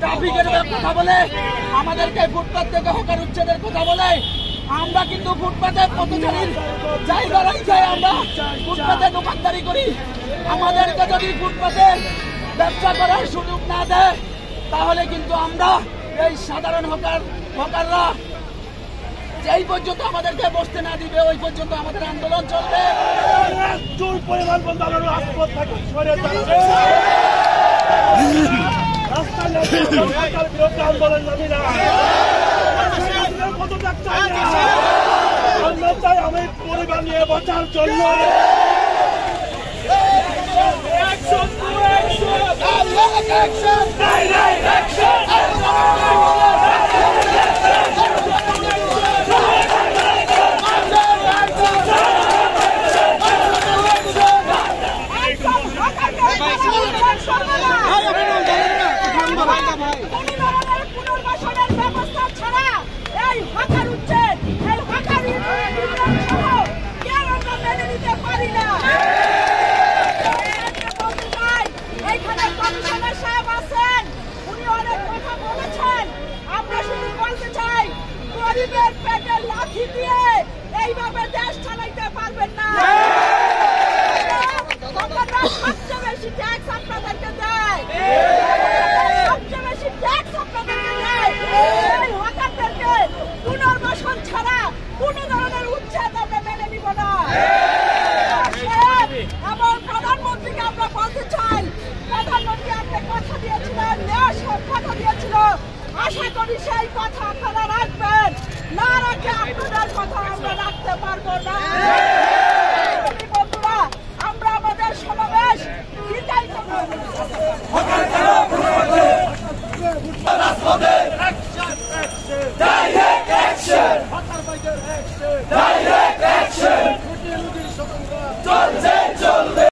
ট্রাফিকের কথা বলে, আমাদেরকে ফুটপাত থেকে হকার উচ্ছেদের কথা বলে। আমরা কিন্তু ফুটপাতে পথচারীর জায়গা রাখতে আমরা ফুটপাতে দোকানদারি করি। আমাদেরকে যদি ফুটপাতে ব্যবসা করার সুযোগ না দেয়, তাহলে কিন্তু আমরা এই সাধারণ হকার, হকাররা যেই পর্যন্ত আমাদেরকে বসতে না দিবে, ওই পর্যন্ত আমাদের আন্দোলন চলবে। চুল পরিমাণ বন্ধ আমার রাজপথ থাকে আন্দোলন যাবি না না আমরা চাই আমি পরিবার নিয়ে বাঁচার জন্য সর্বদা। দেশ চালাইতে পারবেন না। আপনারা সবচেয়ে বেশি ট্যাক্স আপনাদেরকে দেয়। সবচেয়ে বেশি ট্যাক্স আপনাদেরকে দেয়। এই হকারদেরকে পুনর্বাসন ছাড়া কোনো ধরনের উচ্ছেদ আমরা মেনে নিব না। এবং প্রধানমন্ত্রীকে আমরা বলতে চাই প্রধানমন্ত্রী আপনি কথা দিয়েছিলেন সব কথা দিয়েছিল। আশা করি সেই কথা আপনারা রাখবেন না রাখলে আপনাদের কথা আমরা রাখতে পারব না